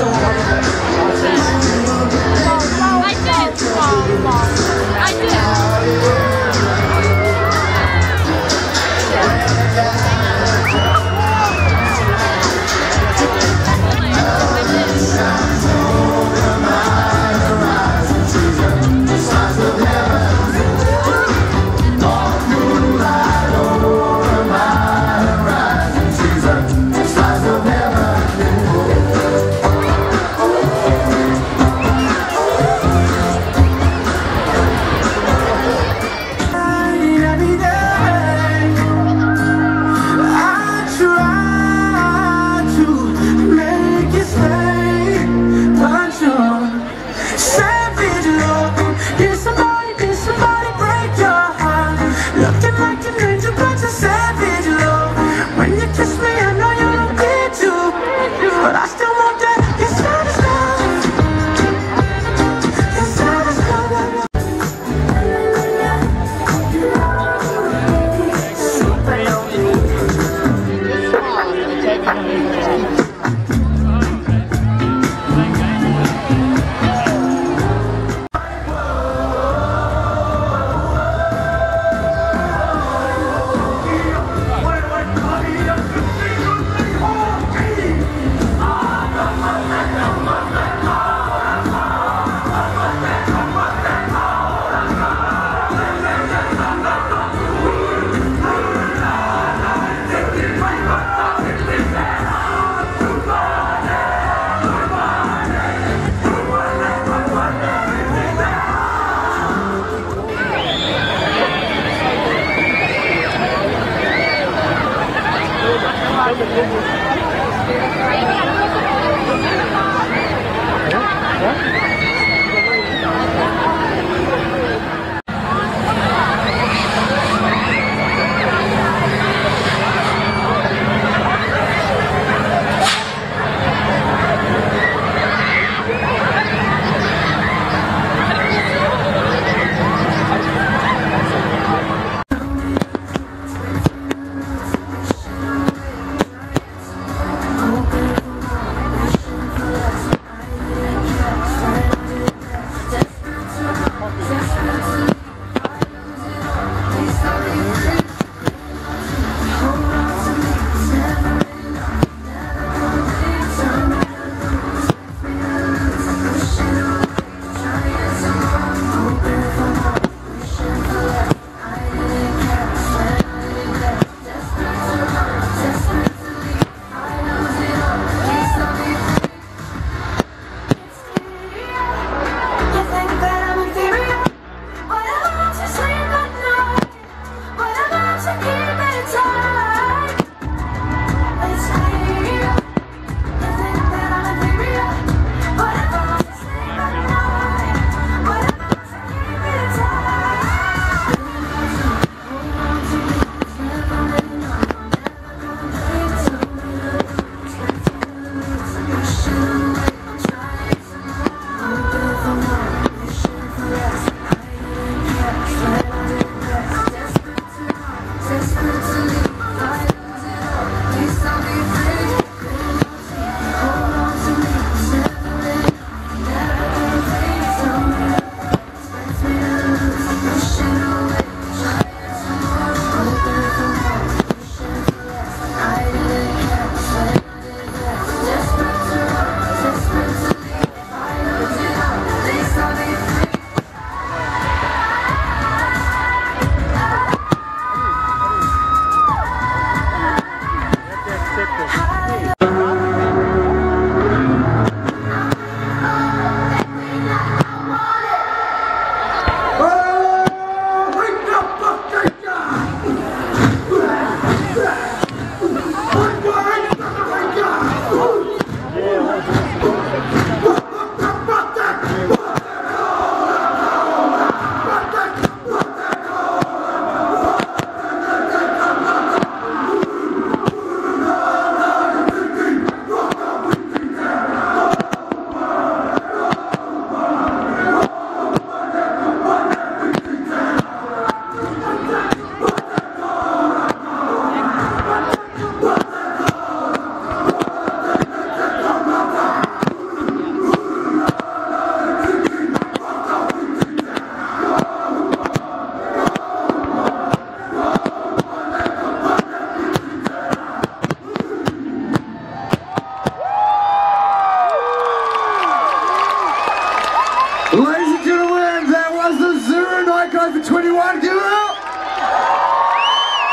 so wonderful.